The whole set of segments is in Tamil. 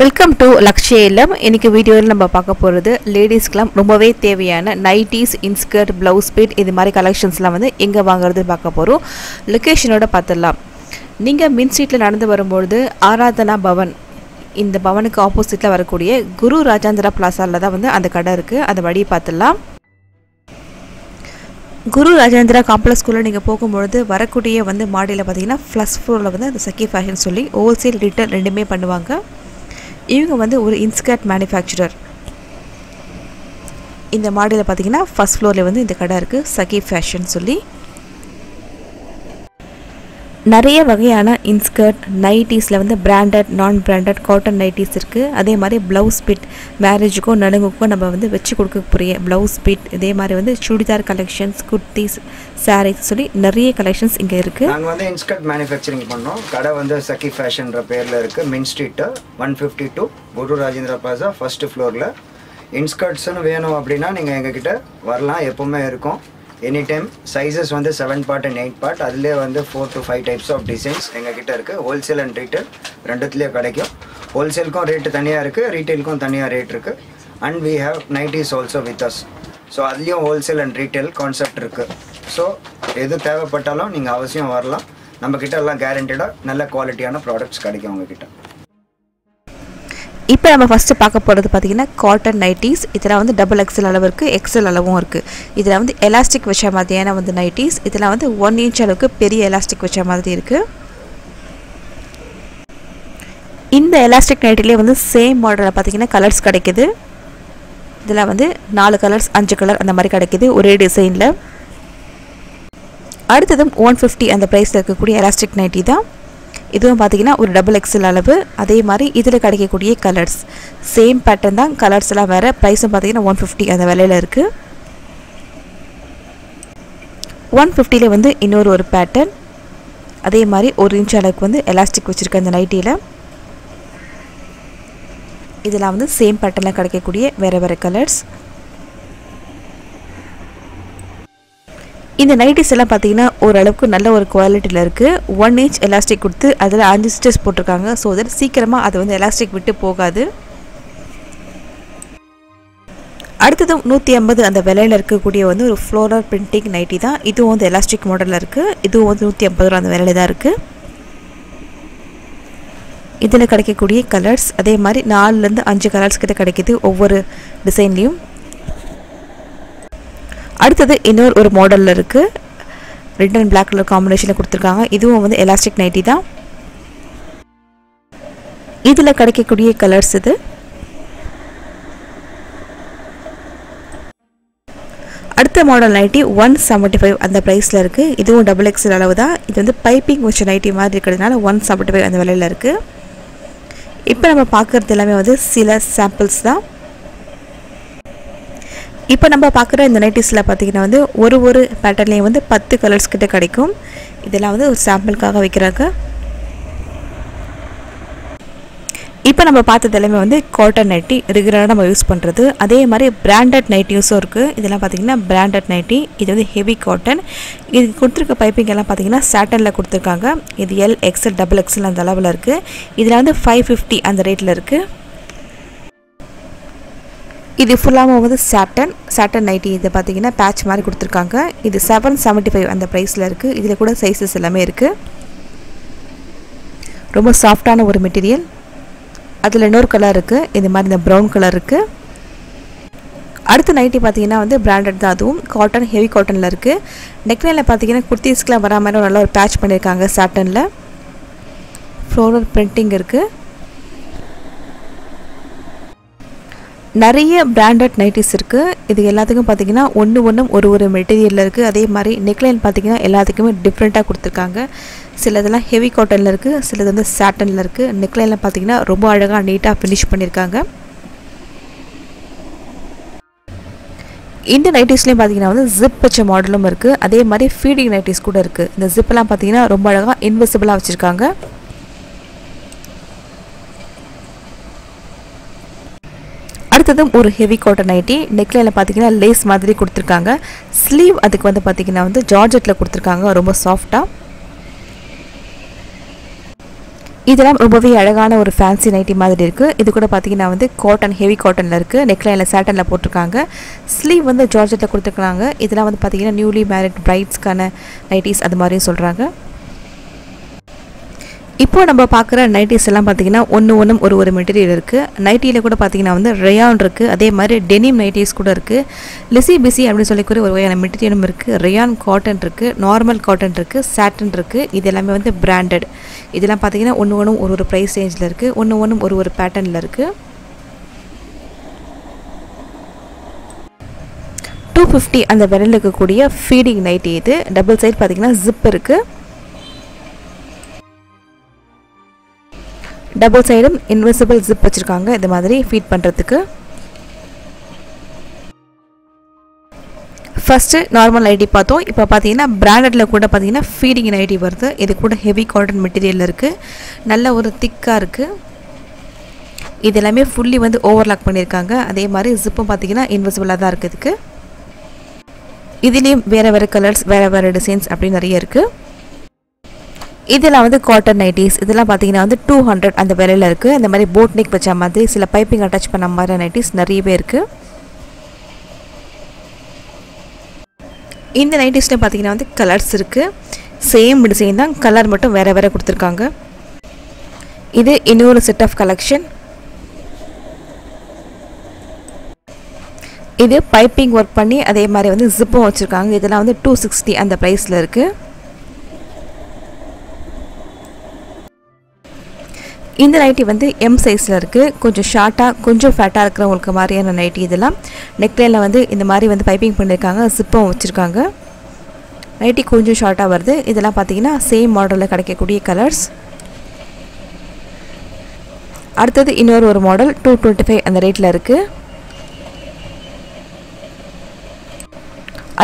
வெல்கம் டு லக்ஷேலம் இன்னைக்கு வீடியோவில் நம்ம பார்க்க போகிறது லேடிஸ்க்கெலாம் ரொம்பவே தேவையான நைட்டிஸ் இன்ஸ்கர்ட் ப்ளவுஸ் பீட் இது மாதிரி கலெக்ஷன்ஸ்லாம் வந்து எங்கே வாங்குறது பார்க்க போகிறோம் லொக்கேஷனோட பார்த்துடலாம். நீங்கள் மின் ஸ்ட்ரீட்டில் நடந்து வரும்பொழுது ஆராதனா பவன் இந்த பவனுக்கு ஆப்போசிட்டில் வரக்கூடிய குரு ராஜாந்திரா பிளாசாவில் தான் வந்து அந்த கடை இருக்குது அந்த வழியை பார்த்துடலாம். குரு ராஜேந்திரா காம்ப்ளெக்ஸ்குள்ளே நீங்கள் போகும்பொழுது வரக்கூடிய வந்து மாடியில் பார்த்தீங்கன்னா ஃப்ளஸ் ஃப்ளோரில் வந்து அந்த சக்கி ஃபேஷன் சொல்லி ஹோல்சேல் ரீட்டைல் ரெண்டுமே பண்ணுவாங்க. இவங்க வந்து ஒரு இன்ஸ்கர்ட் மேனுஃபேக்சரர் இந்த மாடியில் பார்த்தீங்கன்னா ஃபஸ்ட் ஃப்ளோரில் வந்து இந்த கடை இருக்குது சகி ஃபேஷன் சொல்லி. நிறைய வகையான இன்ஸ்கர்ட் நைட்டிஸில் வந்து பிராண்டட் நான் பிராண்டட் காட்டன் நைட்டிஸ் இருக்குது அதே மாதிரி ப்ளவுஸ் பிட் மேரேஜுக்கும் நடுங்குக்கும் நம்ம வந்து வச்சு கொடுக்கக்கூடிய ப்ளவுஸ் பிட் இதே மாதிரி வந்து சுடிதார் கலெக்ஷன்ஸ் குர்த்திஸ் சாரீஸ் சொல்லி நிறைய கலெக்ஷன்ஸ் இங்கே இருக்குது நாங்கள் வந்து இன்ஸ்கர்ட் மேனுஃபேக்சரிங் பண்ணோம். கடை வந்து சக்கி ஃபேஷன்ற பேரில் இருக்குது main street one fifty two Guru Rajendra plaza first ஃப்ளோரில் இன்ஸ்கர்ட்ஸ்னு வேணும் அப்படின்னா நீங்கள் எங்ககிட்ட வரலாம். எப்போவுமே இருக்கும். எனி டைம் சைஸஸ் வந்து seven part and eight part அதுலேயே வந்து four to five types of designs எங்ககிட்ட இருக்குது ஹோல்சேல் அண்ட் ரீட்டைல் ரெண்டுத்துலேயே கிடைக்கும். ஹோல்சேலுக்கும் ரேட்டு தனியாக இருக்குது ரீட்டைலுக்கும் தனியாக ரேட் இருக்குது and we have nighties also with us so அதுலேயும் ஹோல்சேல் அண்ட் ரீட்டைல் கான்செப்ட் இருக்குது ஸோ எது தேவைப்பட்டாலும் நீங்கள் அவசியம் வரலாம். நம்மக்கிட்ட எல்லாம் கேரண்டடாக நல்ல குவாலிட்டியான ப்ராடக்ட்ஸ் கிடைக்கும் உங்ககிட்ட. இப்போ நம்ம ஃபஸ்ட்டு பார்க்க போகிறது பார்த்தீங்கன்னா காட்டன் நைட்டிஸ் இதில் வந்து டபுள் எக்ஸல் அளவு இருக்குது எக்ஸல் அளவும் இருக்குது இதில் வந்து எலாஸ்டிக் வச்ச மாதிரியான வந்து நைட்டிஸ் இதில் வந்து ஒன் இன்ச் அளவுக்கு பெரிய எலாஸ்டிக் வச்ச மாதிரி இருக்குது இந்த எலாஸ்டிக் நைட்டிலே வந்து சேம் மாடலில் பார்த்தீங்கன்னா கலர்ஸ் கிடைக்குது. இதில் வந்து நாலு கலர்ஸ் அஞ்சு கலர் அந்த மாதிரி கிடைக்குது ஒரே டிசைனில் அடுத்ததும் ஒன் ஃபிஃப்டி அந்த ப்ரைஸில் இருக்கக்கூடிய எலாஸ்டிக் நைட்டி தான். இதுவும் பார்த்தீங்கன்னா ஒரு டபுள் எக்ஸல் அளவு. அதே மாதிரி இதில் கிடைக்கக்கூடிய கலர்ஸ் சேம் பேட்டர்ன் தான் கலர்ஸ் எல்லாம் வேறு. ப்ரைஸும் பார்த்தீங்கன்னா ஒன் ஃபிஃப்டி அந்த விலையில் இருக்குது ஒன் ஃபிஃப்டியில் வந்து இன்னொரு ஒரு பேட்டர்ன் அதே மாதிரி ஒரு இன்ச் அளவுக்கு வந்து எலாஸ்டிக் வச்சுருக்க அந்த நைட்டியில் இதெல்லாம் வந்து சேம் பேட்டர்னில் கிடைக்கக்கூடிய வேறு வேறு கலர்ஸ் இந்த நைட்டிஸ் எல்லாம் பார்த்தீங்கன்னா ஓரளவுக்கு நல்ல ஒரு குவாலிட்டியில் இருக்குது ஒன் இன்ச் எலாஸ்டிக் கொடுத்து அதில் அஞ்சு ஸ்டிச்சஸ் போட்டிருக்காங்க. ஸோ அதில் சீக்கிரமாக அது வந்து எலாஸ்டிக் விட்டு போகாது. அடுத்ததும் நூற்றி ஐம்பது அந்த விலையில் இருக்கக்கூடிய வந்து ஒரு ஃப்ளோரல் பிரிண்டிங் நைட்டி தான். இதுவும் வந்து எலாஸ்டிக் மாடலில் இருக்குது இதுவும் வந்து நூற்றி ஐம்பது ரூபா அந்த விலையில் தான் இருக்குது இதில் கிடைக்கக்கூடிய கலர்ஸ் அதே மாதிரி நாலுலேருந்து அஞ்சு கலர்ஸ் கிட்ட கிடைக்கிது ஒவ்வொரு டிசைன்லேயும் அடுத்தது இன்னொரு ஒரு மாடலில் இருக்குது ரெட் அண்ட் பிளாக் கலர் காம்பினேஷனில் கொடுத்துருக்காங்க. இதுவும் வந்து எலாஸ்டிக் நைட்டி தான். இதில் கிடைக்கக்கூடிய கலர்ஸ் இது. அடுத்த model nighty one seventy five அந்த ப்ரைஸில் இருக்குது இதுவும் டபுள் எக்ஸல் அளவு தான். இது வந்து பைப்பிங் வச்ச நைட்டி மாதிரி இருக்கிறதுனால ஒன் செவன்ட்டி ஃபைவ் அந்த விலையில் இருக்குது இப்போ நம்ம பார்க்குறது எல்லாமே வந்து சில சாம்பிள்ஸ் தான். இப்போ நம்ம பார்க்குற இந்த நைட்டிஸில் பார்த்தீங்கன்னா வந்து ஒரு ஒரு பேட்டர்ன்லேயும் வந்து பத்து கலர்ஸ் கிட்டே கிடைக்கும். இதெல்லாம் வந்து ஒரு சாம்பிளுக்காக வைக்கிறாங்க. இப்போ நம்ம பார்த்தது எல்லாமே வந்து காட்டன் நைட்டி ரெகுலராக நம்ம யூஸ் பண்ணுறது அதே மாதிரி பிராண்டட் நைட்டிஸும் இருக்குது இதெல்லாம் பார்த்தீங்கன்னா பிராண்டட் நைட்டி இது வந்து ஹெவி காட்டன் இது கொடுத்துருக்க பைப்பிங் எல்லாம் பார்த்தீங்கன்னா சாட்டனில் கொடுத்துருக்காங்க. இது எல் எக்ஸ்எல் டபுள் எக்ஸ்எல் அந்த அளவில் இருக்குது இதில் வந்து ஃபைவ் ஃபிஃப்டி அந்த ரேட்டில் இருக்குது இது ஃபுல்லாகவும் வந்து சாட்டன் சாட்டன் நைட்டி இது பார்த்தீங்கன்னா பேட்ச் மாதிரி கொடுத்துருக்காங்க. இது செவன் செவன்ட்டி ஃபைவ் அந்த ப்ரைஸில் இருக்குது இதில் கூட சைஸஸ் எல்லாமே இருக்குது ரொம்ப சாஃப்டான ஒரு மெட்டீரியல் அதில் இன்னொரு கலர் இருக்குது இது மாதிரி இந்த ப்ரௌன் கலர் இருக்குது அடுத்த நைட்டி பார்த்தீங்கன்னா வந்து பிராண்டட் தான் அதுவும். காட்டன் ஹெவி காட்டனில் இருக்குது நெக்லைனில் பார்த்தீங்கன்னா குர்த்திஸ்க்கெலாம் வரா மாதிரி நல்லா ஒரு பேட்ச் பண்ணியிருக்காங்க சாட்டனில் ஃப்ளோரல் பிரிண்டிங் இருக்குது நிறைய பிராண்டட் நைட்டிஸ் இருக்குது இது எல்லாத்துக்கும் பார்த்தீங்கன்னா ஒன்று ஒன்றும் ஒரு ஒரு மெட்டீரியலில் இருக்குது அதே மாதிரி நெக்லைன் பார்த்தீங்கன்னா எல்லாத்துக்குமே டிஃப்ரெண்ட்டாக கொடுத்துருக்காங்க. சிலதெல்லாம் ஹெவி காட்டனில் இருக்குது சிலது வந்து சாட்டனில் இருக்குது நெக்லைனில் பார்த்தீங்கன்னா ரொம்ப அழகாக நீட்டாக ஃபினிஷ் பண்ணியிருக்காங்க இந்த நைட்டிஸ்லேயும் பார்த்தீங்கன்னா வந்து ஜிப் வச்ச மாடலும் இருக்குது அதே மாதிரி ஃபீடிங் நைட்டிஸ் கூட இருக்குது இந்த ஜிப்பெல்லாம் பார்த்தீங்கன்னா ரொம்ப அழகாக இன்விசிபிளாக வச்சுருக்காங்க. அடுத்ததும் ஒரு ஹெவி காட்டன் நைட்டி நெக்லைனில் பார்த்தீங்கன்னா லேஸ் மாதிரி கொடுத்துருக்காங்க. ஸ்லீவ் அதுக்கு வந்து பார்த்தீங்கன்னா வந்து ஜார்ஜெட்டில் கொடுத்துருக்காங்க. ரொம்ப சாஃப்டாக இதெல்லாம் ரொம்பவே அழகான ஒரு ஃபேன்சி நைட்டி மாதிரி இருக்குது இது கூட பார்த்தீங்கன்னா வந்து காட்டன் ஹெவி காட்டனில் இருக்குது நெக்லைனில் சேட்டனில் போட்டிருக்காங்க. ஸ்லீவ் வந்து ஜார்ஜெட்டில் கொடுத்துருக்காங்க. இதெல்லாம் வந்து பார்த்தீங்கன்னா நியூலி மேரிட் பிரைட்ஸ்க்கான நைட்டிஸ் அது மாதிரியும் சொல்கிறாங்க இப்போ நம்ம பார்க்குற நைட்டிஸ் எல்லாம் பார்த்தீங்கன்னா ஒன்று ஒன்றும் ஒரு ஒரு மெட்டீரியல் இருக்குது நைட்டியில் கூட பார்த்தீங்கன்னா வந்து ரயான் இருக்குது அதே மாதிரி டெனிம் நைட்டிஸ் கூட இருக்குது லிசி பிசி அப்படின்னு சொல்லிக்கூடிய ஒரு வகையான மெட்டீரியலும் இருக்குது ரயான் காட்டன் இருக்குது நார்மல் காட்டன் இருக்குது சாட்டன் இருக்குது இது எல்லாமே வந்து பிராண்டட் இதெல்லாம் பார்த்தீங்கன்னா ஒன்று ஒன்றும் ஒரு ஒரு ப்ரைஸ் ரேஞ்சில் இருக்குது ஒன்று ஒன்றும் ஒரு ஒரு பேட்டர்னில் இருக்குது டூ ஃபிஃப்டி அந்த விரலுக்கு இருக்கக்கூடிய ஃபீடிங் நைட்டி இது. டபுள் சைட் பார்த்தீங்கன்னா ஜிப் இருக்குது டபுள் சைடும் இன்விசிபிள் ஜிப் வச்சுருக்காங்க. இது மாதிரி ஃபீட் பண்ணுறதுக்கு ஃபஸ்ட்டு நார்மல் ஐடி பார்த்தோம். இப்போ பார்த்தீங்கன்னா பிராண்டடில் கூட பார்த்தீங்கன்னா ஃபீடிங் ஐடி வருது. இது கூட ஹெவி காட்டன் மெட்டீரியல் இருக்குது நல்ல ஒரு திக்காக இருக்குது இது எல்லாமே ஃபுல்லி வந்து ஓவர்லாக் பண்ணியிருக்காங்க அதே மாதிரி ஜிப்பும் பார்த்தீங்கன்னா இன்விசிபிளாக தான் இருக்குது இதுக்கு. இதுலேயும் வேறு வேறு கலர்ஸ் வேறு வேறு டிசைன்ஸ் அப்படி நிறைய இருக்குது இதெல்லாம் வந்து காட்டன் நைட்டிஸ் இதெல்லாம் பார்த்தீங்கன்னா வந்து டூ ஹண்ட்ரட் அந்த விலையில் இருக்குது இந்த மாதிரி போட் நெக் வச்ச மாதிரி சில பைப்பிங் அட்டாச் பண்ண மாதிரி நைட்டிஸ் நிறையவே இருக்குது இந்த நைட்டிஸில் பார்த்தீங்கன்னா வந்து கலர்ஸ் இருக்குது சேம் டிசைன் தான் கலர் மட்டும் வேறு வேறு கொடுத்துருக்காங்க. இது இன்னொரு செட் ஆஃப் கலெக்ஷன் இது பைப்பிங் ஒர்க் பண்ணி அதே மாதிரி வந்து ஜிப்பும் வச்சுருக்காங்க. இதெல்லாம் வந்து டூ சிக்ஸ்டி அந்த ப்ரைஸில் இருக்குது இந்த நைட்டி வந்து எம் சைஸில் இருக்குது கொஞ்சம் ஷார்ட்டாக கொஞ்சம் ஃபேட்டாக இருக்கிறவங்களுக்கு மாதிரியான நைட்டி இதெல்லாம். நெக்லைனில் வந்து இந்த மாதிரி வந்து பைப்பிங் பண்ணியிருக்காங்க சிப்பம் வச்சுருக்காங்க. நைட்டி கொஞ்சம் ஷார்ட்டாக வருது. இதெல்லாம் பார்த்தீங்கன்னா சேம் மாடலில் கிடைக்கக்கூடிய கலர்ஸ் அடுத்தது இன்னொரு ஒரு மாடல் டூ டுவெண்ட்டி ஃபைவ் அந்த ரேட்டில் இருக்குது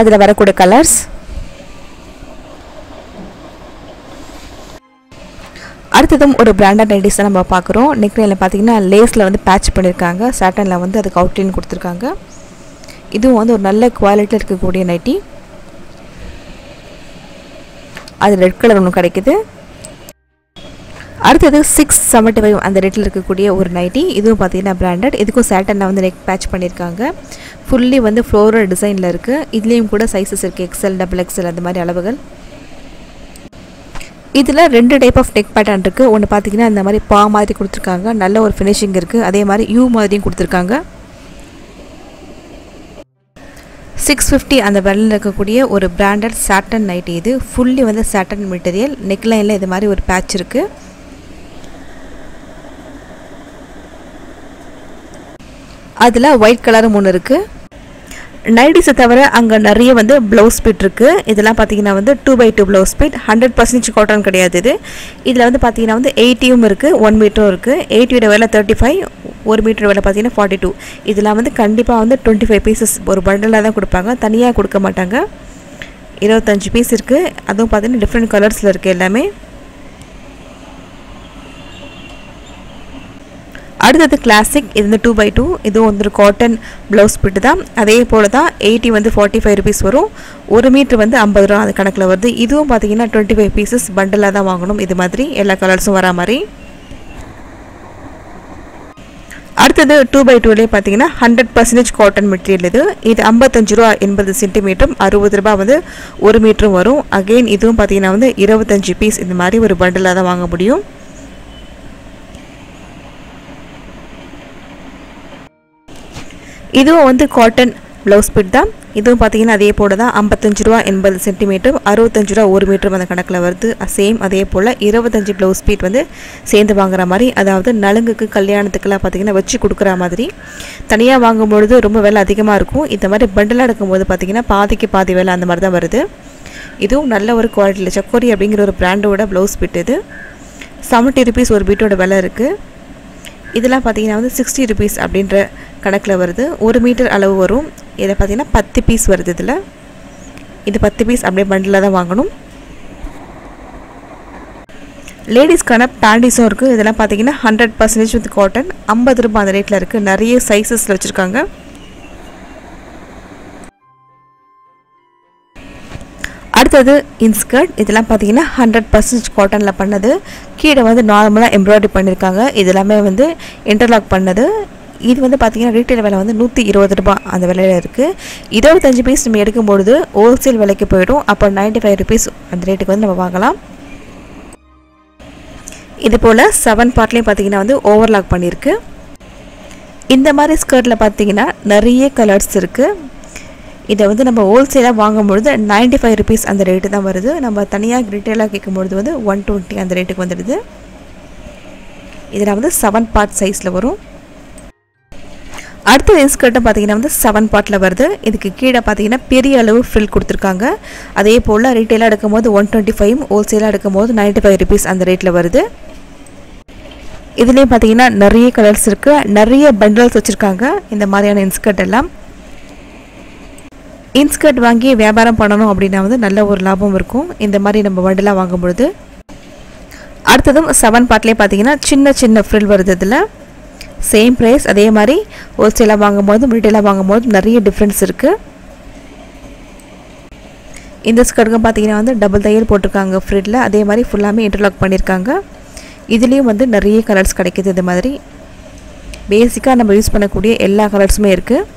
அதில் வரக்கூடிய கலர்ஸ் அடுத்ததும் ஒரு பிராண்டட் நைட்டிஸ் தான் நம்ம பார்க்குறோம். நெக்லைனில் பார்த்தீங்கன்னா லேஸில் வந்து பேட்ச் பண்ணியிருக்காங்க. சாட்டனில் வந்து அதுக்கு அவுட்லைன் கொடுத்துருக்காங்க. இதுவும் வந்து ஒரு நல்ல குவாலிட்டியில் இருக்கக்கூடிய நைட்டி அது ரெட் கலர் ஒன்று கிடைக்குது. அடுத்தது சிக்ஸ் செவன்ட்டி ஃபைவ் அந்த ரேட்டில் இருக்கக்கூடிய ஒரு நைட்டி இதுவும் பார்த்தீங்கன்னா பிராண்டட் இதுக்கும் சேட்டனில் வந்து நெக் பேட்ச் பண்ணியிருக்காங்க. ஃபுல்லி வந்து ஃப்ளோரல் டிசைனில் இருக்குது இதுலேயும் கூட சைஸஸ் இருக்குது எக்ஸல் டபுள் எக்ஸல் அந்த மாதிரி அளவுகள். இதில் ரெண்டு டைப் ஆஃப் நெக் பேட்டர்ன் இருக்குது ஒன்று பார்த்தீங்கன்னா இந்த மாதிரி பா மாதிரி கொடுத்துருக்காங்க. நல்ல ஒரு ஃபினிஷிங் இருக்குது அதே மாதிரி யூ மாதிரியும் கொடுத்துருக்காங்க. சிக்ஸ் ஃபிஃப்டி அந்த விலையில் இருக்கக்கூடிய ஒரு பிராண்டட் சாட்டன் நைட்டி இது. ஃபுல்லி வந்து சாட்டன் மெட்டீரியல் நெக்லைனில் இது மாதிரி ஒரு பேட்ச் இருக்குது அதில் ஒயிட் கலரும் ஒன்று இருக்குது நைட்டிஸை தவிர அங்கே நிறைய வந்து ப்ளவுஸ் பிட் இருக்குது இதெல்லாம் பார்த்தீங்கன்னா வந்து two by two blouse bit hundred percentage cotton கிடையாது இது. இதில் வந்து பார்த்தீங்கன்னா வந்து எயிட்டியும் இருக்குது ஒன் மீட்டரும் இருக்குது எயிட்டியோட விலை தேர்ட்டி ஃபைவ் ஒரு மீட்டர் விலை பார்த்தீங்கன்னா ஃபார்ட்டி டூ இதெல்லாம் வந்து கண்டிப்பாக வந்து டுவெண்ட்டி ஃபைவ் பீசஸ் ஒரு பண்டலாக தான் கொடுப்பாங்க. தனியாக கொடுக்க மாட்டாங்க. இருபத்தஞ்சி பீஸ் இருக்குது அதுவும் பார்த்தீங்கன்னா டிஃப்ரெண்ட் கலர்ஸில் இருக்குது எல்லாமே. அடுத்தது கிளாசிக் இது வந்து டூ பை டூ இதுவும் வந்து காட்டன் ப்ளவுஸ் பிட்டு தான். அதே போல் தான் எயிட்டி வந்து ஃபார்ட்டி ஃபைவ் ருபீஸ் வரும். ஒரு மீட்ரு வந்து ஐம்பது ரூபா அது கணக்கில் வருது. இதுவும் பார்த்தீங்கன்னா டுவெண்ட்டி ஃபைவ் பீசஸ் பண்டலாக தான் வாங்கணும். இது மாதிரி எல்லா கலர்ஸும் வரா மாதிரி. அடுத்தது டூ பை டூலேயே பார்த்தீங்கன்னா ஹண்ட்ரட் பர்சன்டேஜ் காட்டன் மெட்டீரியல் இது. இது ஐம்பத்தஞ்சு ரூபா எண்பது சென்டிமீட்டரும் அறுபது ரூபா வந்து ஒரு மீட்டரும் வரும். அகெயின் இதுவும் பார்த்தீங்கன்னா வந்து இருபத்தஞ்சி பீஸ் இந்த மாதிரி ஒரு பண்டலாக தான் வாங்க முடியும். இதுவும் வந்து காட்டன் ப்ளவுஸ் பிட் தான். இதுவும் பார்த்தீங்கன்னா அதே போல் தான் ஐம்பத்தஞ்சு ரூபா எண்பது சென்டிமீட்டர் அறுபத்தஞ்சு ரூபா ஒரு மீட்டர் அந்த கணக்கில் வருது. சேம் அதே போல் இருபத்தஞ்சி ப்ளவுஸ் பீட் வந்து சேர்ந்து வாங்குற மாதிரி அதாவது நலுங்குக்கு கல்யாணத்துக்கெல்லாம் பார்த்திங்கன்னா வச்சு கொடுக்குற மாதிரி. தனியாக வாங்கும்பொழுது ரொம்ப விலை அதிகமாக இருக்கும். இந்த மாதிரி பண்டலாக எடுக்கும்போது பார்த்திங்கன்னா பாதிக்கு பாதி விலை அந்த மாதிரி தான் வருது. இதுவும் நல்ல ஒரு குவாலிட்டியில் சக்கோரி அப்படிங்கிற ஒரு பிராண்டோட ப்ளவுஸ் பிட் இது. செவன்ட்டி ருபீஸ் ஒரு பீட்டோட விலை இருக்குது இதெல்லாம் பார்த்திங்கன்னா வந்து சிக்ஸ்டி ருபீஸ் அப்படின்ற கணக்கில் வருது. ஒரு மீட்டர் அளவு வரும். இதில் பார்த்தீங்கன்னா பத்து பீஸ் வருது இதில். இது பத்து பீஸ் அப்படியே பண்டில் தான் வாங்கணும். லேடிஸ்க்கான பேண்டிஸும் இருக்குது இதெல்லாம் பார்த்தீங்கன்னா ஹண்ட்ரட் பர்சன்டேஜ் வித் காட்டன் ஐம்பது ரூபாய் அந்த ரேட்டில் இருக்குது நிறைய சைஸஸில் வச்சுருக்காங்க. அடுத்தது இன்ஸ்கர்ட் இதெல்லாம் பார்த்தீங்கன்னா ஹண்ட்ரட் பர்சன்டேஜ் காட்டனில் பண்ணது. கீழே வந்து நார்மலாக எம்ப்ராய்டரி பண்ணியிருக்காங்க இதெல்லாமே வந்து இன்டர்லாக் பண்ணது. இது வந்து பார்த்தீங்கன்னா ரீட்டைல் விலை வந்து நூற்றி இருபது ரூபாய் அந்த விலையில் இருக்குது இருபத்தஞ்சு பீஸ் நம்ம எடுக்கும்பொழுது ஹோல்சேல் விலைக்கு போயிடும். அப்போ நைன்ட்டி ஃபைவ் ருபீஸ் அந்த ரேட்டுக்கு வந்து நம்ம வாங்கலாம். இது போல் செவன் பார்ட்லேயும் பார்த்தீங்கன்னா வந்து ஓவர்லாக் பண்ணியிருக்கு இந்த மாதிரி ஸ்கர்ட்டில் பார்த்தீங்கன்னா நிறைய கலர்ஸ் இருக்குது இதை வந்து நம்ம ஹோல்சேலாக வாங்கும்பொழுது நைன்ட்டி ஃபைவ் ருபீஸ் அந்த ரேட்டு தான் வருது. நம்ம தனியாக ரீட்டெயிலாக கேட்கும்பொழுது வந்து ஒன் டுவெண்ட்டி அந்த ரேட்டுக்கு வந்துடுது. இதில் வந்து செவன் பார்ட் சைஸில் வரும். அடுத்த இன்ஸ்கர்ட்டும் பார்த்தீங்கன்னா வந்து செவன் பாட்டில் வருது. இதுக்கு கீழே பார்த்தீங்கன்னா பெரிய அளவு ஃபில் கொடுத்துருக்காங்க. அதே போல் ரீட்டெயிலாக எடுக்கும்போது ஒன் டுவெண்ட்டி ஃபைவ் ஹோல்சேலாக எடுக்கும்போது நைன்ட்டி ஃபைவ் ருபீஸ் அந்த ரேட்டில் வருது. இதுலேயும் பார்த்தீங்கன்னா நிறைய கலர்ஸ் இருக்குது நிறைய பண்டல்ஸ் வச்சுருக்காங்க. இந்த மாதிரியான இன்ஸ்கர்ட் எல்லாம். இன்ஸ்கர்ட் வாங்கி வியாபாரம் பண்ணணும் அப்படின்னா வந்து நல்ல ஒரு லாபம் இருக்கும். இந்த மாதிரி நம்ம பண்டலாக வாங்கும் பொழுது அடுத்ததும் செவன் பாட்டிலே பார்த்தீங்கன்னா சின்ன சின்ன ஃப்ரில் வருது இதில். சேம் ப்ரைஸ் அதே மாதிரி ஹோல்சேலாக வாங்கும்போது ரீட்டெயிலாக வாங்கும்போது நிறைய டிஃப்ரென்ஸ் இருக்குது இந்த ஸ்கர்ட்டுக்கும் பார்த்தீங்கன்னா வந்து டபுள் தையல் போட்டிருக்காங்க ஃப்ரிட்டில் அதே மாதிரி ஃபுல்லாமே இன்டர்லாக் பண்ணியிருக்காங்க. இதுலேயும் வந்து நிறைய கலர்ஸ் கிடைக்கிது இது மாதிரி. பேசிக்காக நம்ம யூஸ் பண்ணக்கூடிய எல்லா கலர்ஸுமே இருக்குது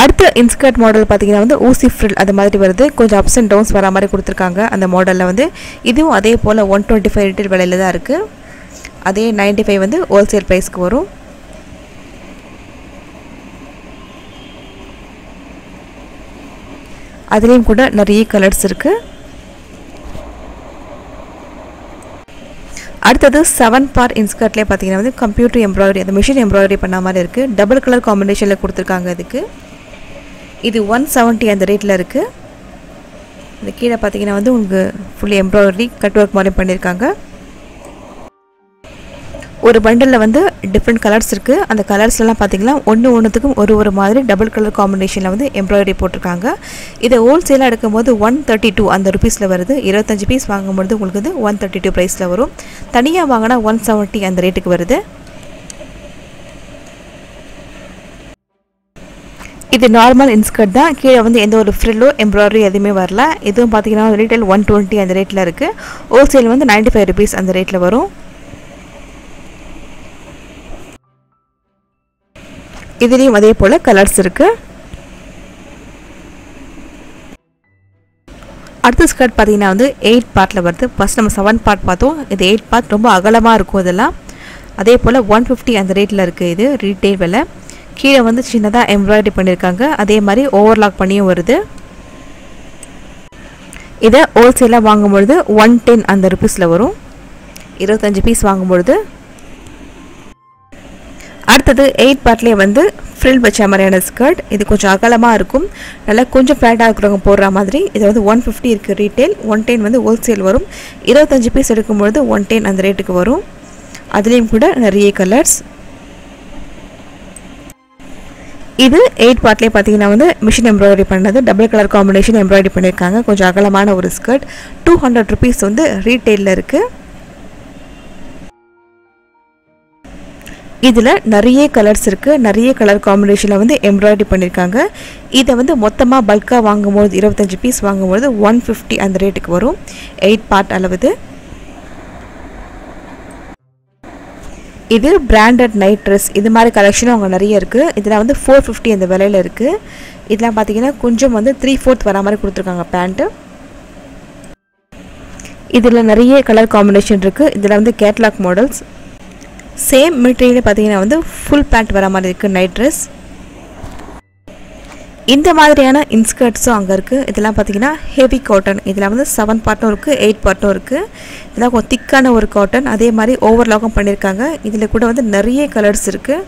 அடுத்த இன்ஸ்கர்ட் மாடல் பார்த்தீங்கன்னா வந்து ஊசி ஃப்ரில் அது மாதிரி வருது. கொஞ்சம் அப்ஸ் அண்ட் டவுன்ஸ் வர மாதிரி கொடுத்துருக்காங்க அந்த மாடலில் வந்து. இதுவும் அதே போல் ஒன் டுவெண்ட்டி ஃபைவ் ரீட்டர் விலையில் தான் இருக்குது அதே நைன்ட்டி ஃபைவ் வந்து ஹோல்சேல் ப்ரைஸ்க்கு வரும். அதுலேயும் கூட நிறைய கலர்ஸ் இருக்குது அடுத்தது செவன் பார்ட் இன்ஸ்கர்ட்லேயே பார்த்தீங்கன்னா வந்து கம்ப்யூட்டர் எம்ப்ராய்டரி அந்த மிஷின் எம்ப்ராய்டரி பண்ண மாதிரி இருக்குது டபுள் கலர் காம்பினேஷனில் கொடுத்துருக்காங்க இதுக்கு. இது ஒன் செவன்ட்டி அந்த ரேட்டில் இருக்குது இந்த கீழே பார்த்தீங்கன்னா வந்து உங்களுக்கு ஃபுல்லி எம்ப்ராய்டரி கட் ஒர்க் மாதிரி பண்ணியிருக்காங்க ஒரு பண்டலில் வந்து டிஃப்ரெண்ட் கலர்ஸ் இருக்குது அந்த கலர்ஸ்லாம் பார்த்தீங்கன்னா ஒன்று ஒன்றுத்துக்கும் ஒரு ஒரு மாதிரி டபுள் கலர் காம்பினேஷனில் வந்து எம்ப்ராய்டரி போட்டிருக்காங்க. இதை ஹோல்சேலாக எடுக்கும்போது ஒன் தேர்ட்டி டூ அந்த ருபீஸில் வருது. இருபத்தஞ்சி பீஸ் வாங்கும்போது உங்களுக்கு வந்து ஒன் தேர்ட்டி டூ ப்ரைஸில் வரும். தனியாக வாங்கினா ஒன் செவன்ட்டி அந்த ரேட்டுக்கு வருது. இது நார்மல் இன்ஸ்கர்ட் தான். கீழே வந்து எந்த ஒரு ஃப்ரில்லோ எம்ப்ராய்டரி எதுவுமே வரல. இதுவும் பார்த்தீங்கன்னா ரீட்டைல் ஒன் டுவெண்ட்டி அந்த ரேட்டில் இருக்குது ஹோல்சேல் வந்து நைன்ட்டி ஃபைவ் ருபீஸ் அந்த ரேட்டில் வரும். இதுலேயும் அதே போல் கலர்ஸ் இருக்குது அடுத்த ஸ்கர்ட் பார்த்தீங்கன்னா வந்து எயிட் பார்ட்டில் வருது. ஃபஸ்ட் நம்ம செவன் பார்ட் பார்த்தோம். இது எயிட் பார்ட் ரொம்ப அகலமாக இருக்கும் இதெல்லாம். அதே போல் ஒன் ஃபிஃப்டி அந்த ரேட்டில் இருக்குது இது ரீட்டெயில் விலை. கீழே வந்து சின்னதாக எம்ப்ராய்டரி பண்ணியிருக்காங்க அதே மாதிரி ஓவர்லாக் பண்ணியும் வருது. இதை ஹோல்சேலாக வாங்கும்பொழுது ஒன் டென் அந்த ருபீஸில் வரும். இருபத்தஞ்சி பீஸ் வாங்கும்பொழுது அடுத்தது எயிட் பார்ட்லேயே வந்து ஃப்ரில் வச்ச மாதிரியான ஸ்கர்ட் இது கொஞ்சம் அகலமாக இருக்கும். நல்லா கொஞ்சம் ஃபேட்டாக இருக்கிறவங்க போடுற மாதிரி. இது வந்து ஒன் ஃபிஃப்டி இருக்குது ரீட்டெயில் ஒன் டென் வந்து ஹோல்சேல் வரும். இருபத்தஞ்சி பீஸ் எடுக்கும்பொழுது ஒன் டென் அந்த ரேட்டுக்கு வரும். அதுலேயும் கூட நிறைய கலர்ஸ் இது எயிட் பார்ட்லேயே பார்த்தீங்கன்னா வந்து மிஷின் எம்ப்ராய்டரி பண்ணது. டபுள் கலர் காம்பினேஷன் எம்ப்ராய்டரி பண்ணியிருக்காங்க. கொஞ்சம் அகலமான ஒரு ஸ்கர்ட் டூ ஹண்ட்ரட் ருபீஸ் வந்து ரீட்டெயிலில் இருக்குது இதில் நிறைய கலர்ஸ் இருக்குது நிறைய கலர் காம்பினேஷனில் வந்து எம்ப்ராய்டரி பண்ணியிருக்காங்க இதை வந்து மொத்தமாக பல்காக வாங்கும்போது இருபத்தஞ்சி பீஸ் வாங்கும்போது ஒன் ஃபிஃப்டி அந்த ரேட்டுக்கு வரும். எயிட் பார்ட் அளவுது. இது பிராண்டட் நைட் ட்ரெஸ் இது மாதிரி கலெக்ஷனும் அங்கே நிறைய இருக்குது இதில் வந்து ஃபோர் ஃபிஃப்டி அந்த விலையில் இருக்குது இதெல்லாம் பார்த்தீங்கன்னா கொஞ்சம் வந்து த்ரீ ஃபோர்த் வர மாதிரி கொடுத்துருக்காங்க பேண்ட்டு இதில் நிறைய கலர் காம்பினேஷன் இருக்குது இதில் வந்து கேட்லாக் மாடல்ஸ் சேம் மெட்டீரியல் பார்த்தீங்கன்னா வந்து ஃபுல் பேண்ட் வர மாதிரி இருக்குது நைட் ட்ரெஸ் இந்த மாதிரியான இன்ஸ்கர்ட்ஸும் அங்கே இருக்குது இதெல்லாம் பார்த்தீங்கன்னா ஹெவி காட்டன் இதில் வந்து செவன் பார்ட்டும் இருக்குது எயிட் பார்ட்டும் இருக்குது இதெல்லாம் கொஞ்சம் திக்கான ஒரு காட்டன் அதே மாதிரி ஓவர்லாக்கும் பண்ணியிருக்காங்க இதில் கூட வந்து நிறைய கலர்ஸ் இருக்குது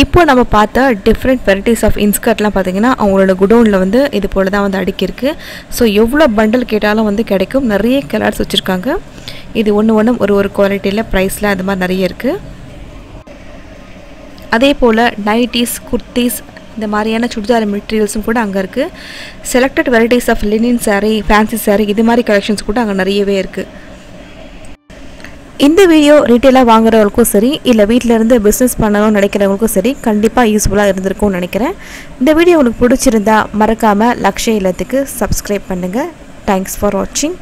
இப்போ நம்ம பார்த்த டிஃப்ரெண்ட் வெரைட்டிஸ் ஆஃப் இன்ஸ்கர்ட்லாம் பார்த்திங்கன்னா அவங்களோட குடோனில் வந்து இது போல் தான் வந்து அடுக்கியிருக்கு. ஸோ எவ்வளோ பண்டல் கேட்டாலும் வந்து கிடைக்கும். நிறைய கலர்ஸ் வச்சுருக்காங்க. இது ஒன்று ஒன்று ஒரு ஒரு குவாலிட்டியில் ப்ரைஸில் அது மாதிரி நிறைய இருக்குது அதே போல் நைட்டிஸ் குர்த்திஸ் இந்த மாதிரியான சுடிதார் மெட்டீரியல்ஸும் கூட அங்கே இருக்குது selected varieties of linen saree fancy saree இது மாதிரி கலெக்ஷன்ஸ் கூட அங்கே நிறையவே இருக்குது இந்த வீடியோ ரீட்டெயிலாக வாங்குறவங்களுக்கும் சரி இல்லை வீட்டிலேருந்து பிஸ்னஸ் பண்ணணும்னு நினைக்கிறவங்களுக்கும் சரி கண்டிப்பாக யூஸ்ஃபுல்லாக இருந்திருக்கும்னு நினைக்கிறேன். இந்த வீடியோ உங்களுக்கு பிடிச்சிருந்தா மறக்காமல் லக்ஷய இல்லத்துக்கு சப்ஸ்கிரைப் பண்ணுங்கள் தேங்க்ஸ் ஃபார் வாட்சிங்